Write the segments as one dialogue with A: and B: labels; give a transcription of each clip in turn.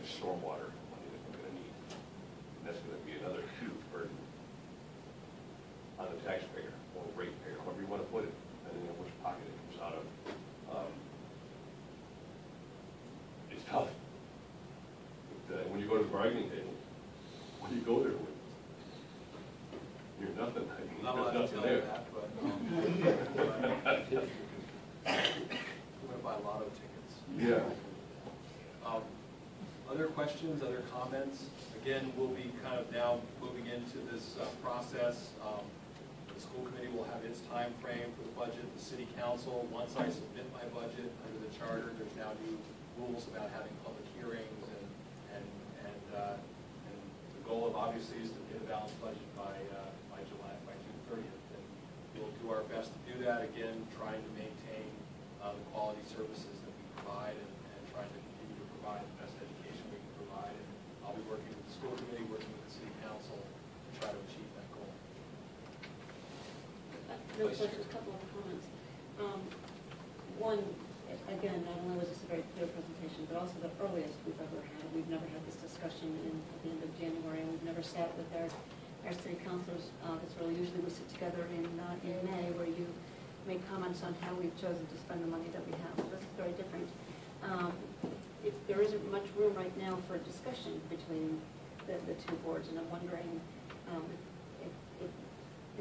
A: the stormwater money that we're gonna need. And that's gonna be another huge burden on the taxpayer or ratepayer, however you wanna put it, depending on which pocket it comes out of. Um, It's tough. But, uh, When you go to the bargaining table, when you go there with, you're nothing, I mean,
B: Not allowed
A: there's
B: to
A: nothing
B: tell you
A: there.
B: that, but, um, we're gonna buy lotto tickets.
A: Yeah.
B: Other questions, other comments? Again, we'll be kind of now moving into this uh, process. Um, The school committee will have its time frame for the budget, the city council, once I submit my budget under the charter, there's now new rules about having public hearings and, and, and, uh, and the goal of obviously is to get a balanced budget by, uh, by July, by June thirtieth. And we'll do our best to do that, again, trying to maintain uh, the quality services that we provide and, and trying to continue to provide the best education we can provide. And I'll be working with the school committee, working with the city council to try to achieve that goal.
C: No questions, a couple of comments. Um, One, again, not only was this a very clear presentation, but also the earliest we've ever had. We've never had this discussion in, at the end of January, and we've never sat with our, our city councilors uh, early. Usually we sit together in, uh, in May, where you make comments on how we've chosen to spend the money that we have. So This is very different. Um, If there isn't much room right now for a discussion between the, the two boards, and I'm wondering um, if, if,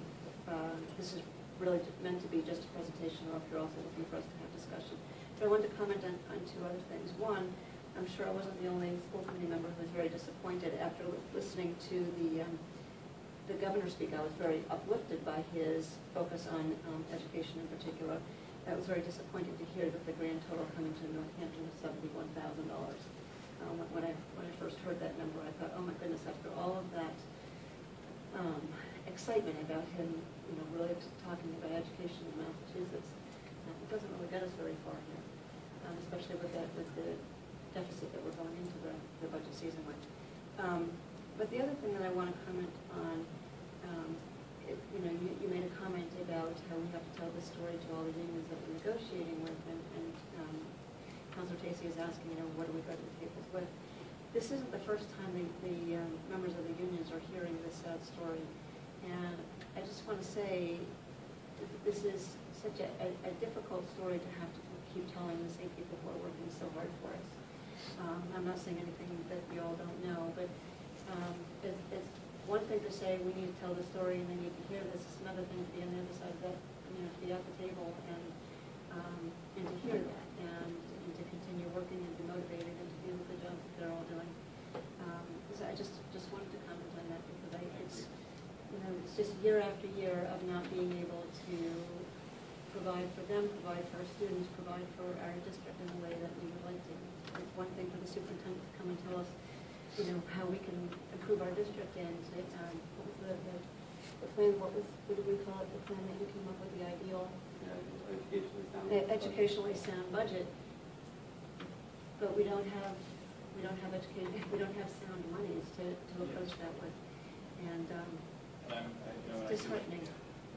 C: if uh, this is really meant to be just a presentation, or if you're also looking for us to have discussion. So I wanted to comment on, on two other things. One, I'm sure I wasn't the only school committee member who was very disappointed after listening to the, um, the governor speak. I was very uplifted by his focus on um, education in particular. I was very disappointed to hear that the grand total coming to Northampton was seventy-one thousand dollars. Uh, When I, when I first heard that number, I thought, oh my goodness, after all of that um, excitement about him, you know, really talking about education in Massachusetts, uh, it doesn't really get us very far here, um, especially with that, with the deficit that we're going into the, the budget season with. Um, But the other thing that I want to comment on, um, it- you know, you, you made a comment about how we have to tell the story to all the unions that we're negotiating with, and, and um, Counselor Tacy is asking, you know, what do we go to the tables with? This isn't the first time the, the um, members of the unions are hearing this sad story. And I just want to say, th- this is such a, a a difficult story to have to keep telling the same people who are working so hard for us. Um, I'm not saying anything that we all don't know, but um, it's, it's one thing to say, we need to tell the story and they need to hear this. It's another thing to be on the other side of that, you know, to be at the table and, um, and to hear that and, and to continue working and be motivated and to do the job that they're all doing. Um, So I just, just wanted to comment on that because I, it's, you know, it's just year after year of not being able to provide for them, provide for our students, provide for our district in the way that we would like to. It's one thing for the superintendent to come and tell us, you know, how we can improve our district and, um, what was the, the, the plan, what was, what did we call it, the plan that you came up with, the ideal
D: Educationally sound.
C: educationally sound budget, but we don't have, we don't have education, we don't have sound monies to, to approach that with. And, um,
B: And I'm, I, you know, I
C: it's
B: can,
C: disheartening.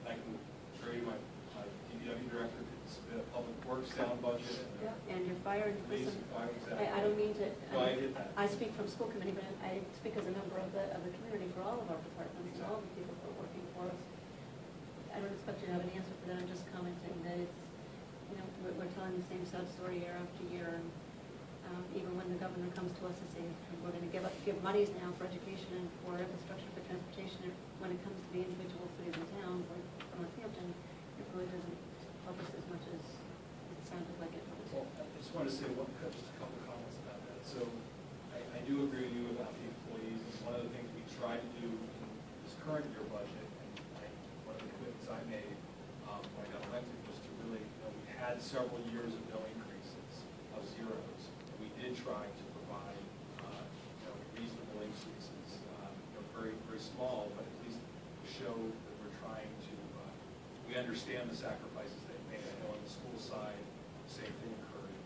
B: I can assure you, my, my DPW director could submit a public works down budget and a
C: And your fire, and
B: police fire
C: I, I don't mean to.
B: No, I get that.
C: I speak from school committee, but I speak as a member of the, of the community for all of our departments and all the people who are working for us. I don't expect you to have an answer for that, I'm just commenting that it's, you know, we're, we're telling the same sad story year after year. and Um, even when the governor comes to us and says, we're gonna give up, give monies now for education and for infrastructure for transportation, when it comes to the individual cities and towns like Northampton, it really doesn't help us as much as it sounded like it would.
B: Well, I just wanted to say one, just a couple comments about that. So I, I do agree with you about the employees, and one of the things we tried to do in this current year budget, and I, one of the commitments I made, um, when I got elected, was to really, you know, we had several years of zeros. Try to provide, uh, you know, reasonable increases, um, you know, very, very small, but at least show that we're trying to, uh, we understand the sacrifices they've made. I know on the school side, same thing occurred.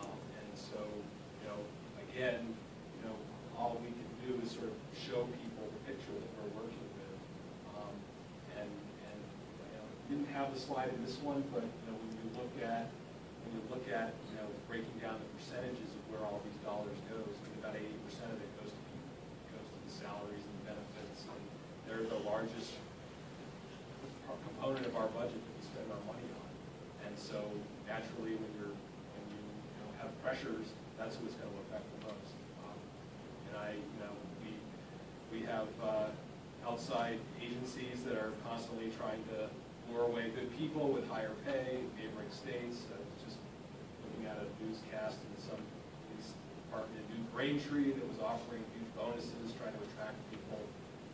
B: Um, And so, you know, again, you know, all we can do is sort of show people the picture that we're working with. Um, And, and, you know, didn't have the slide in this one, but, you know, when you look at, when you look at you know breaking down the percentages of where all these dollars goes, I mean, about 80 percent of it goes to goes to the salaries and benefits, and they're the largest component of our budget that we spend our money on. And so naturally, when you're when you, you know, have pressures, that's who it's going to affect the most. Um, and I, you know, we we have uh, outside agencies that are constantly trying to lure away good people with higher pay, neighboring states. Uh, at a newscast in some police department in New Braintree that was offering huge bonuses, trying to attract people.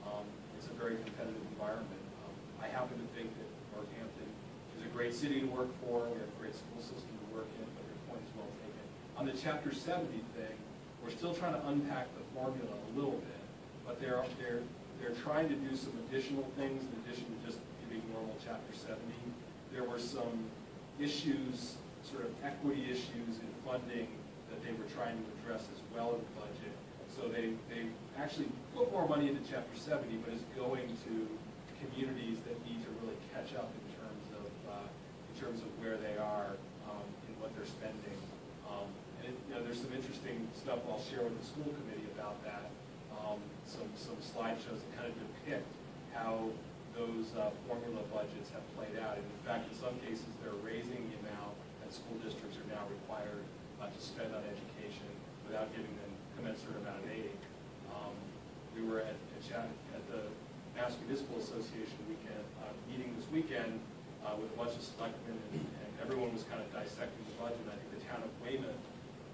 B: Um, It's a very competitive environment. Um, I happen to think that Northampton is a great city to work for, we have a great school system to work in, but your point is well taken. On the chapter seventy thing, we're still trying to unpack the formula a little bit, but they're, they're, they're trying to do some additional things in addition to just giving normal chapter seventy. There were some issues, sort of equity issues in funding that they were trying to address as well in the budget. So they, they actually put more money into chapter seventy, but it's going to communities that need to really catch up in terms of, uh, in terms of where they are, um, in what they're spending. Um, and it, you know, there's some interesting stuff I'll share with the school committee about that. Um, some, some slideshows that kind of depict how those, uh, formula budgets have played out. And in fact, in some cases, they're raising the amount that school districts are now required, uh, to spend on education without giving them commensurate amount of aid. Um, We were at, at at the Mass Municipal Association weekend, uh, meeting this weekend, uh, with a bunch of selectmen, and, and everyone was kind of dissecting the budget. I think the town of Weymouth,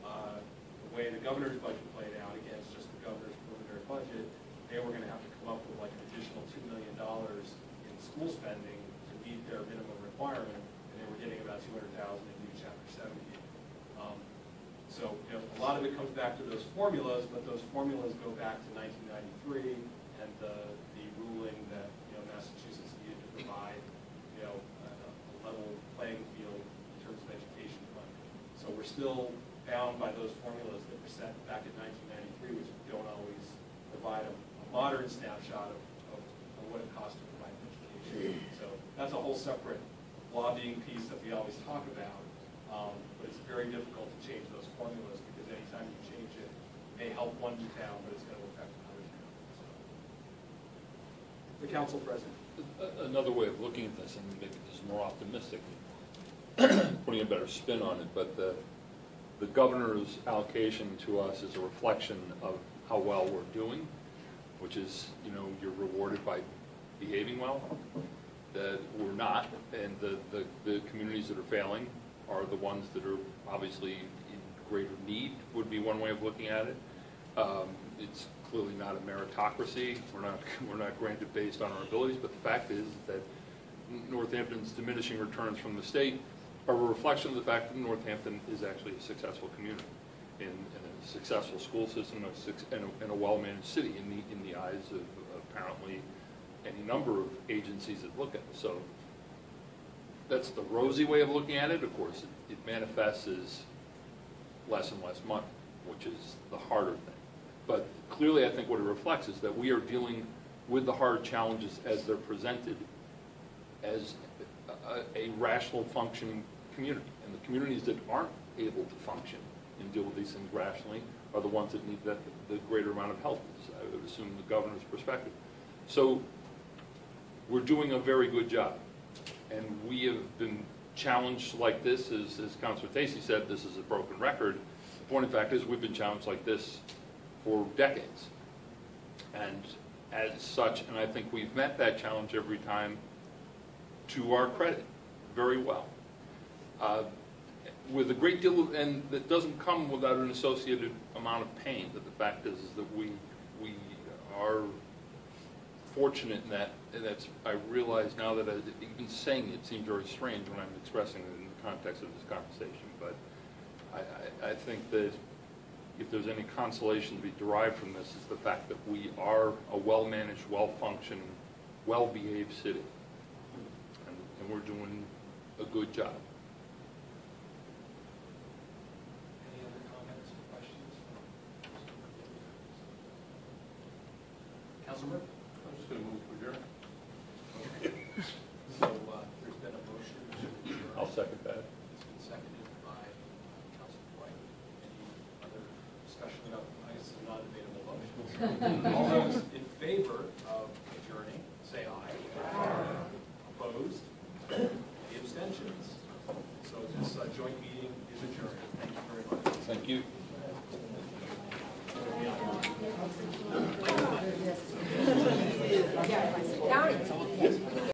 B: uh, the way the governor's budget played out against just the governor's preliminary budget, they were gonna have to come up with like an additional two million dollars in school spending to meet their minimum requirement, and they were getting about two hundred thousand chapter seventy. Um, So, you know, a lot of it comes back to those formulas, but those formulas go back to nineteen ninety-three and the, the ruling that, you know, Massachusetts needed to provide, you know, a a level playing field in terms of education funding. So we're still bound by those formulas that were set back in nineteen ninety-three, which don't always provide a a modern snapshot of, of of what it costs to provide education. So that's a whole separate lobbying piece that we always talk about. Um, But it's very difficult to change those formulas because anytime you change it, it may help one town, but it's going to affect another town. So. The council president.
E: Another way of looking at this, and maybe this is more optimistic, putting a better spin on it, but the, the governor's allocation to us is a reflection of how well we're doing, which is, you know, you're rewarded by behaving well, that we're not, and the, the, the communities that are failing are the ones that are obviously in greater need, would be one way of looking at it. Um, It's clearly not a meritocracy, we're not, we're not granted based on our abilities, but the fact is that Northampton's diminishing returns from the state are a reflection of the fact that Northampton is actually a successful community and, a successful school system, and a, and a well-managed city in the, in the eyes of apparently any number of agencies that look at it. So that's the rosy way of looking at it. Of course, it- it manifests as less and less money, which is the harder thing. But clearly, I think what it reflects is that we are dealing with the hard challenges as they're presented as a, a rational functioning community. And the communities that aren't able to function and deal with these things rationally are the ones that need the, the greater amount of help, I would assume, the governor's perspective. So we're doing a very good job. And we have been challenged like this, as, as Councilor Tacy said, this is a broken record. The point of fact is, we've been challenged like this for decades. And as such, and I think we've met that challenge every time to our credit, very well. Uh, With a great deal of, and that doesn't come without an associated amount of pain, but the fact is, is that we, we are fortunate in that, and that's, I realize now that I, even saying it seems very strange when I'm expressing it in the context of this conversation, but I, I, I think that if there's any consolation to be derived from this, is the fact that we are a well-managed, well-functioning, well-behaved city. And, and we're doing a good job.
B: Any other comments or questions? Murphy?
A: I'm just gonna move to adjourn.
B: So, uh, there's been a motion to adjourn.
E: I'll second that.
B: It's been seconded by uh, Council Dwight. Any other discussion about, I guess, the non-debatable motions? All those in favor of adjourning, say aye. Opposed? Any abstentions? So this uh, joint meeting is adjourned. Thank you very much.
E: Thank you.